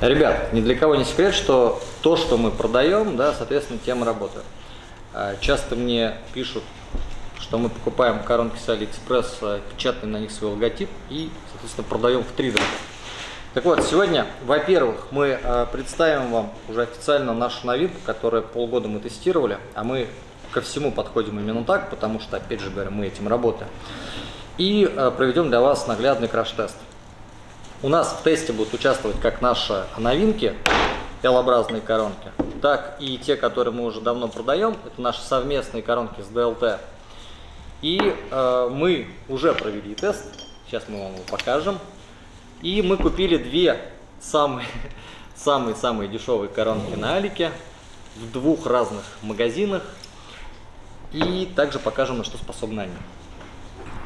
Ребят, ни для кого не секрет, что то, что мы продаем, да, соответственно, тем и работаем. А, часто мне пишут, что мы покупаем коронки с Алиэкспресс, печатаем на них свой логотип и, соответственно, продаем втридорога. Так вот, сегодня, во-первых, мы а, представим вам уже официально нашу новинку, которую полгода мы тестировали, а мы ко всему подходим именно так, потому что, опять же говоря, мы этим работаем. И проведем для вас наглядный краш-тест. У нас в тесте будут участвовать как наши новинки, L-образные коронки, так и те, которые мы уже давно продаем. Это наши совместные коронки с DLT. И э, мы уже провели тест. Сейчас мы вам его покажем. И мы купили две самые самые самые дешевые коронки на Алике в двух разных магазинах. И также покажем, на что способны они.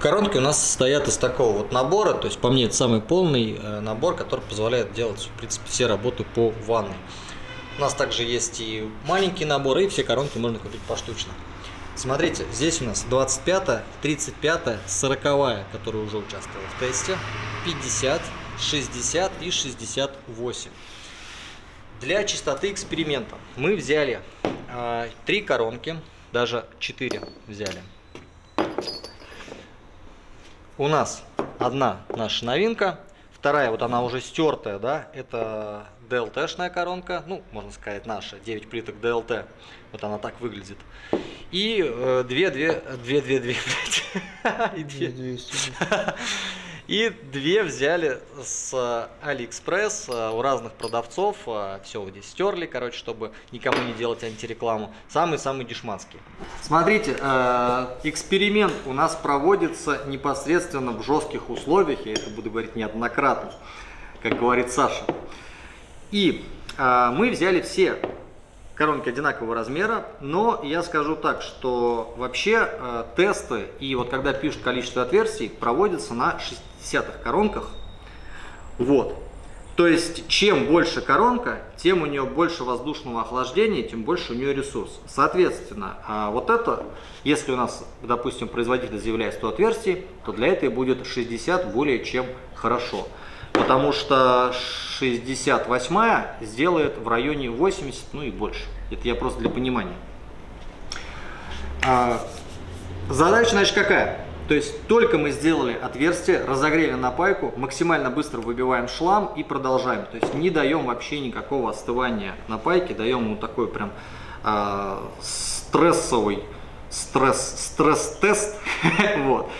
Коронки у нас состоят из такого вот набора, то есть по мне это самый полный э, набор, который позволяет делать в принципе все работы по ванной. У нас также есть и маленький набор, и все коронки можно купить поштучно. Смотрите, здесь у нас 25, 35, 40, которая уже участвовала в тесте, 50, 60 и 68. Для чистоты эксперимента мы взяли э, 3 коронки, даже 4 взяли у нас одна наша новинка, вторая, вот она уже стертая, да, это DLT-шная коронка, ну, можно сказать, наша, 9 плиток DLT, вот она так выглядит. И э, две, две, две, две, две, и две. И две взяли с Алиэкспресс э, у разных продавцов. Э, Все вот здесь стерли, короче, чтобы никому не делать антирекламу. Самый-самый дешманский. Смотрите, э, эксперимент у нас проводится непосредственно в жестких условиях. Я это буду говорить неоднократно, как говорит Саша. И мы взяли все коронки одинакового размера, но я скажу так, что вообще э, тесты и вот когда пишут количество отверстий, проводятся на 60-х коронках. Вот. То есть, чем больше коронка, тем у нее больше воздушного охлаждения, тем больше у нее ресурс. Соответственно, э, вот это, если у нас, допустим, производитель заявляет 100 отверстий, то для этого будет 60 более чем хорошо потому что 68 сделает в районе 80, ну и больше. Это я просто для понимания. А, задача, значит, какая? То есть только мы сделали отверстие, разогрели на пайку, максимально быстро выбиваем шлам и продолжаем. То есть не даем вообще никакого остывания на пайке, даем ему такой прям э, стрессовый стресс, стресс-тест. вот.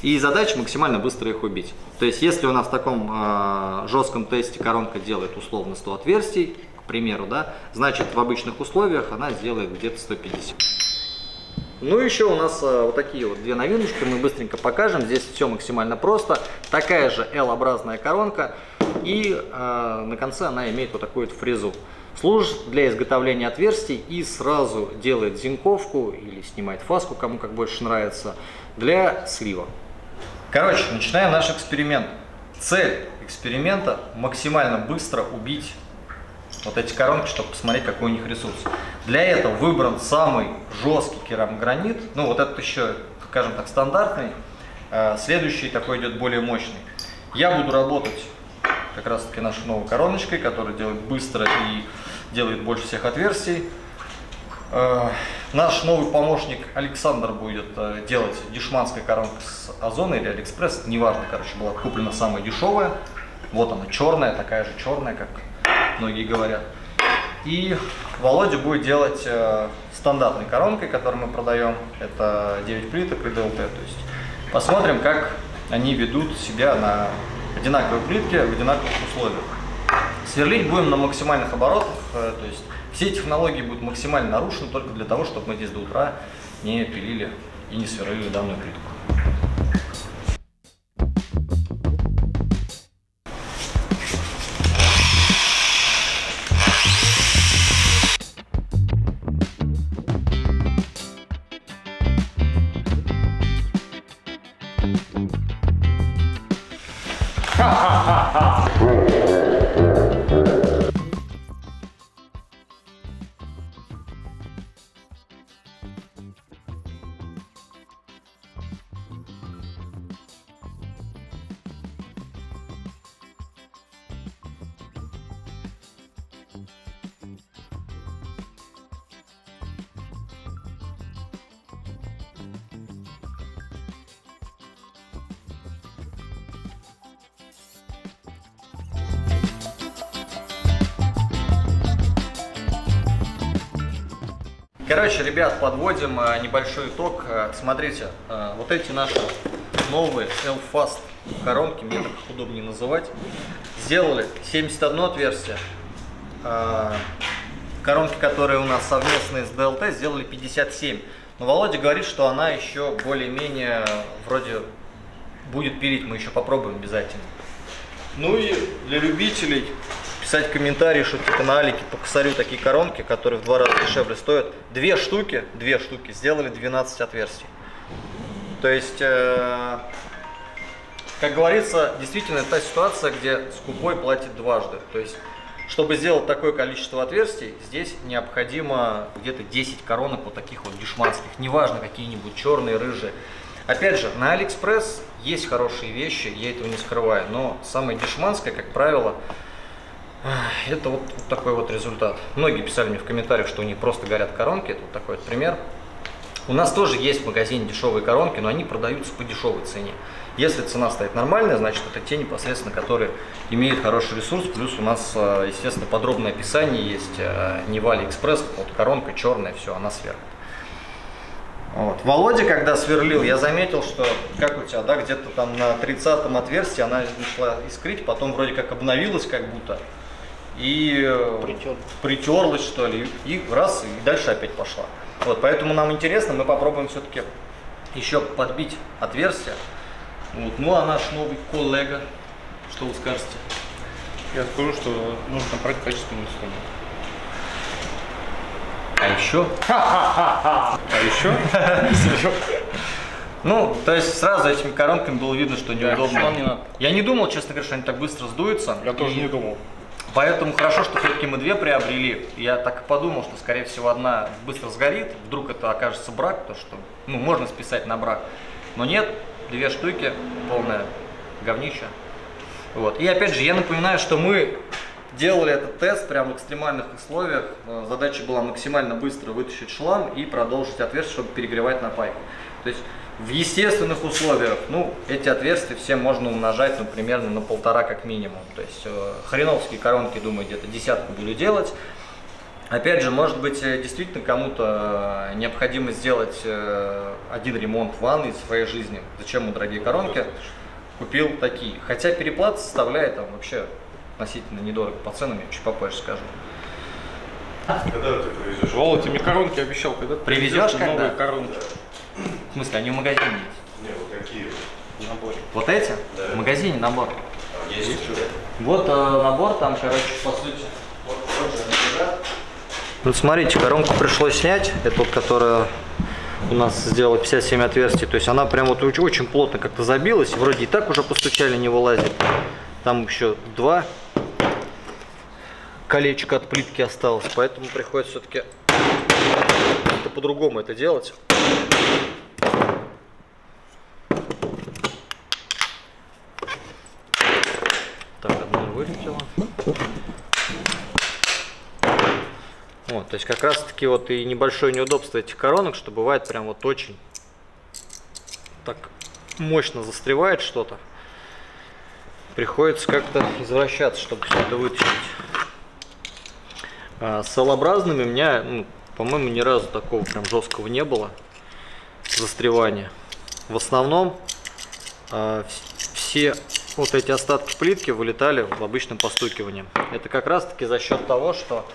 И задача максимально быстро их убить. То есть, если у нас в таком э, жестком тесте коронка делает условно 100 отверстий, к примеру, да, значит в обычных условиях она сделает где-то 150. Ну еще у нас э, вот такие вот две новиночки, мы быстренько покажем. Здесь все максимально просто. Такая же L-образная коронка. И э, на конце она имеет вот такую вот фрезу. Служит для изготовления отверстий и сразу делает зинковку или снимает фаску, кому как больше нравится, для слива. Короче, начинаем наш эксперимент. Цель эксперимента максимально быстро убить вот эти коронки, чтобы посмотреть, какой у них ресурс. Для этого выбран самый жесткий керамогранит. Ну, вот этот еще, скажем так, стандартный. Э, следующий такой идет более мощный. Я буду работать как раз таки нашей новой короночкой, которая делает быстро и делает больше всех отверстий. Э, наш новый помощник Александр будет э, делать дешманская коронка с Ozon'а или Алиэкспресс, неважно, короче, была куплена самая дешевая. Вот она, черная, такая же черная, как многие говорят. И Володя будет делать э, стандартной коронкой, которую мы продаем. Это 9 плиток и ДЛТ. То есть посмотрим, как они ведут себя на одинаковой плитке в одинаковых условиях. Сверлить будем на максимальных оборотах, то есть все технологии будут максимально нарушены только для того, чтобы мы здесь до утра не пилили и не сверлили данную плитку. Короче, ребят, подводим э, небольшой итог. Э, смотрите, э, вот эти наши новые L-Fast коронки, мне так их удобнее называть, сделали 71 отверстие. Коронки, которые у нас совместные с DLT, сделали 57. Но Володя говорит, что она еще более-менее вроде будет пилить, мы еще попробуем обязательно. Ну и для любителей писать комментарии, что типа на Алике по косарю такие коронки, которые в два раза дешевле стоят. Две штуки, две штуки сделали 12 отверстий. То есть, э, как говорится, действительно та ситуация, где скупой платит дважды. То есть, чтобы сделать такое количество отверстий, здесь необходимо где-то 10 коронок вот таких вот дешманских, неважно какие-нибудь черные, рыжие. Опять же, на Алиэкспресс есть хорошие вещи, я этого не скрываю, но самое дешманское, как правило, это вот, вот такой вот результат. Многие писали мне в комментариях, что у них просто горят коронки. Это вот такой вот пример. У нас тоже есть в магазине дешевые коронки, но они продаются по дешевой цене. Если цена стоит нормальная, значит это те непосредственно, которые имеют хороший ресурс. Плюс у нас, э, естественно, подробное описание есть. Э, не в Алиэкспресс, вот коронка черная, все, она сверху. Вот. Володя, когда сверлил, я заметил, что как у тебя, да, где-то там на 30 отверстии она начала искрить, потом вроде как обновилась как будто и э, Притер. притерлась, что ли, и раз, и дальше опять пошла. Вот, поэтому нам интересно, мы попробуем все-таки еще подбить отверстие. Вот. Ну а наш новый коллега, что вы скажете? Я скажу, что нужно брать качественную схему. А еще? А еще? Ну, то есть сразу этими коронками было видно, что неудобно. Я не думал, честно говоря, что они так быстро сдуются. Я тоже не думал. Поэтому хорошо, что все-таки мы две приобрели. Я так и подумал, что, скорее всего, одна быстро сгорит. Вдруг это окажется брак, то что, ну, можно списать на брак. Но нет, две штуки, полная говнища. Вот. И опять же, я напоминаю, что мы делали этот тест прямо в экстремальных условиях. Э, задача была максимально быстро вытащить шлам и продолжить отверстие, чтобы перегревать на пайку. То есть в естественных условиях, ну, эти отверстия все можно умножать, ну, примерно на полтора как минимум. То есть э, хреновские коронки, думаю, где-то десятку буду делать. Опять же, может быть, э, действительно кому-то э, необходимо сделать э, один ремонт ванны в своей жизни. Зачем ему дорогие коронки? Купил такие. Хотя переплата составляет там вообще относительно недорого по ценам, я чуть попозже скажу. Когда ты привезешь? Володя, тебе коронки обещал, когда ты привезешь, привезешь новые коронки? В смысле, они в магазине есть? Нет, вот какие? В наборе. Вот эти? Да. В магазине набор. А, есть еще? Вот э, набор, там, короче, по сути, вот, вот смотрите, коронку пришлось снять, это вот, которая у нас сделала 57 отверстий, то есть она прям вот очень, очень плотно как-то забилась, вроде и так уже постучали, не вылазит. Там еще два колечка от плитки осталось, поэтому приходится все-таки по-другому это делать. Вот, то есть как раз таки вот и небольшое неудобство этих коронок, что бывает прям вот очень так мощно застревает что-то. Приходится как-то извращаться, чтобы все это вытащить. А с L-образными у меня, ну, по-моему, ни разу такого прям жесткого не было застревания. В основном э, все вот эти остатки плитки вылетали в обычном постукивании. Это как раз таки за счет того, что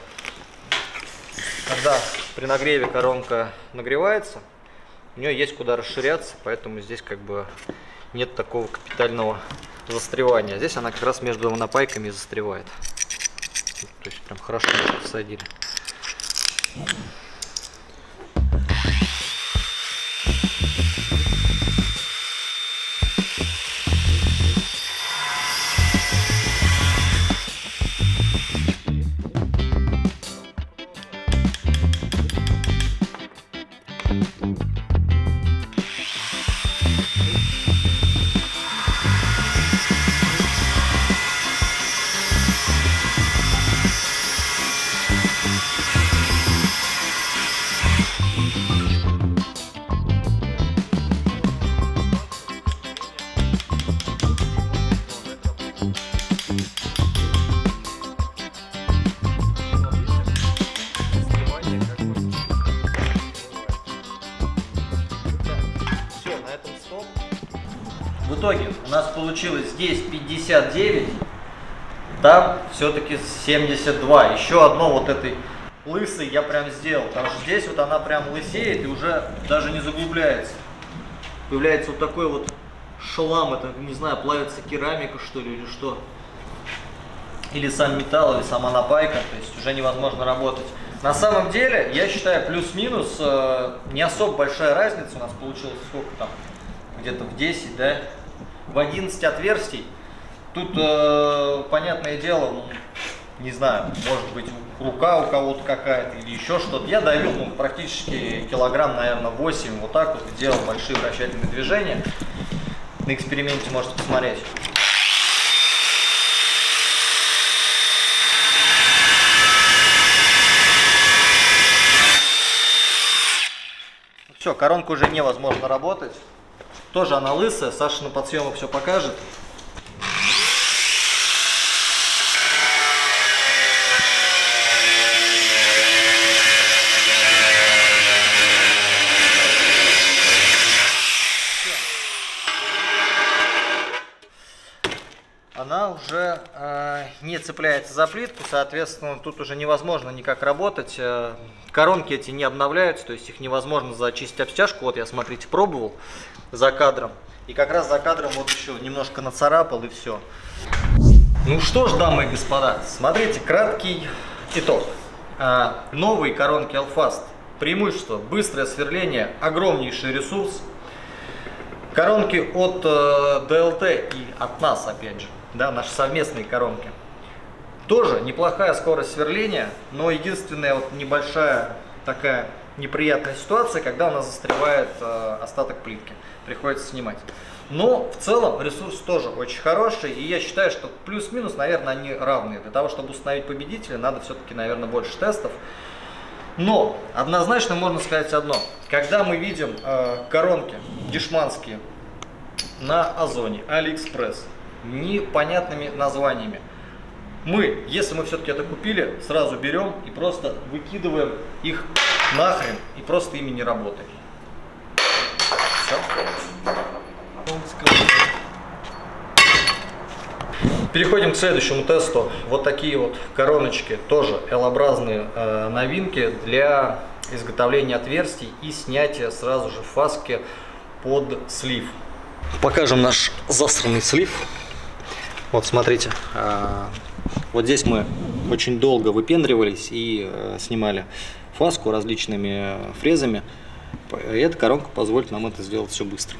когда при нагреве коронка нагревается, у нее есть куда расширяться, поэтому здесь как бы нет такого капитального застревания. Здесь она как раз между напайками застревает. То есть прям хорошо посадили. Okay. В итоге у нас получилось здесь 59, там все-таки 72. Еще одно вот этой лысой я прям сделал, потому что здесь вот она прям лысеет и уже даже не заглубляется. Появляется вот такой вот шлам, это, не знаю, плавится керамика что ли или что. Или сам металл, или сама напайка, то есть уже невозможно работать. На самом деле, я считаю, плюс-минус, э, не особо большая разница у нас получилось, сколько там, где-то в 10, да, в 11 отверстий. Тут, э, понятное дело, ну, не знаю, может быть, рука у кого-то какая-то или еще что-то. Я давил ну, практически килограмм, наверное, 8, вот так вот, делал большие вращательные движения. На эксперименте можете посмотреть. Все, коронку уже невозможно работать. Тоже она лысая, Саша на подсъемах все покажет. Она уже э, не цепляется за плитку, соответственно, тут уже невозможно никак работать. Э, коронки эти не обновляются, то есть их невозможно зачистить обстяжку. Вот я, смотрите, пробовал за кадром. И как раз за кадром вот еще немножко нацарапал и все. Ну что ж, дамы и господа, смотрите, краткий итог. Э, новые коронки Alfast. Преимущество, быстрое сверление, огромнейший ресурс. Коронки от э, DLT и от нас, опять же да, наши совместные коронки. Тоже неплохая скорость сверления, но единственная вот небольшая такая неприятная ситуация, когда у нас застревает э, остаток плитки. Приходится снимать. Но в целом ресурс тоже очень хороший, и я считаю, что плюс-минус, наверное, они равные. Для того, чтобы установить победителя, надо все-таки, наверное, больше тестов. Но однозначно можно сказать одно. Когда мы видим э, коронки дешманские на Озоне, Алиэкспресс, непонятными названиями. Мы, если мы все-таки это купили, сразу берем и просто выкидываем их нахрен и просто ими не работаем. Все. Переходим к следующему тесту. Вот такие вот короночки, тоже L-образные э, новинки для изготовления отверстий и снятия сразу же фаски под слив. Покажем наш засранный слив. Вот смотрите, а, вот здесь мы очень долго выпендривались и э, снимали фаску различными фрезами. И эта коронка позволит нам это сделать все быстро.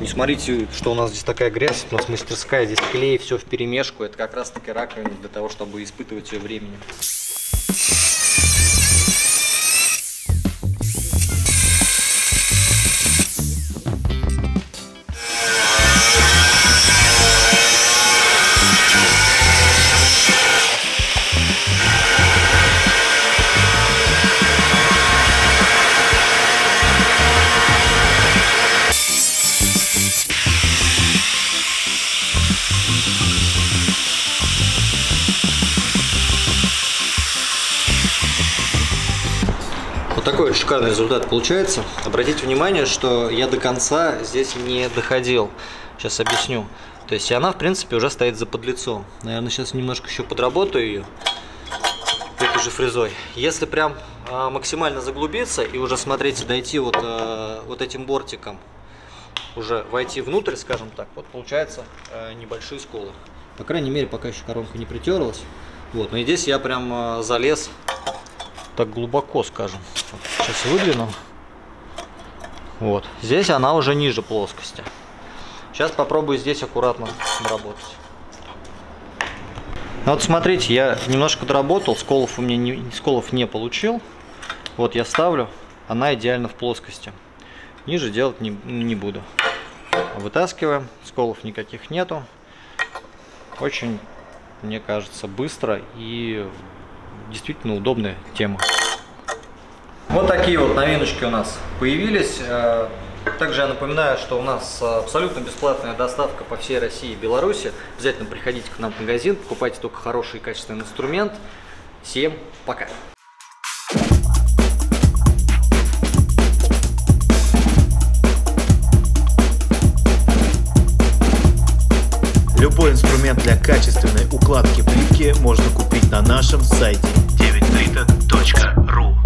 Не смотрите, что у нас здесь такая грязь, у нас мастерская, здесь клей, все в перемешку. Это как раз таки раковина для того, чтобы испытывать ее временем. Шикарный результат получается. Обратите внимание, что я до конца здесь не доходил. Сейчас объясню. То есть она, в принципе, уже стоит за подлицом. Наверное, сейчас немножко еще подработаю ее этой же фрезой. Если прям э, максимально заглубиться и уже, смотрите, дойти вот, э, вот этим бортиком, уже войти внутрь, скажем так, вот получается э, небольшие сколы. По крайней мере, пока еще коронка не притерлась. Вот, но и здесь я прям э, залез так глубоко, скажем. Сейчас выгляну. Вот. Здесь она уже ниже плоскости. Сейчас попробую здесь аккуратно обработать. Ну вот смотрите, я немножко доработал, сколов у меня не, сколов не получил. Вот я ставлю, она идеально в плоскости. Ниже делать не, не буду. Вытаскиваем, сколов никаких нету. Очень, мне кажется, быстро и действительно удобная тема. Вот такие вот новиночки у нас появились. Э, также я напоминаю, что у нас э, абсолютно бесплатная доставка по всей России и Беларуси. Обязательно приходите к нам в магазин, покупайте только хороший и качественный инструмент. Всем пока! Любой инструмент для качественной укладки плит ссылке можно купить на нашем сайте 930.ru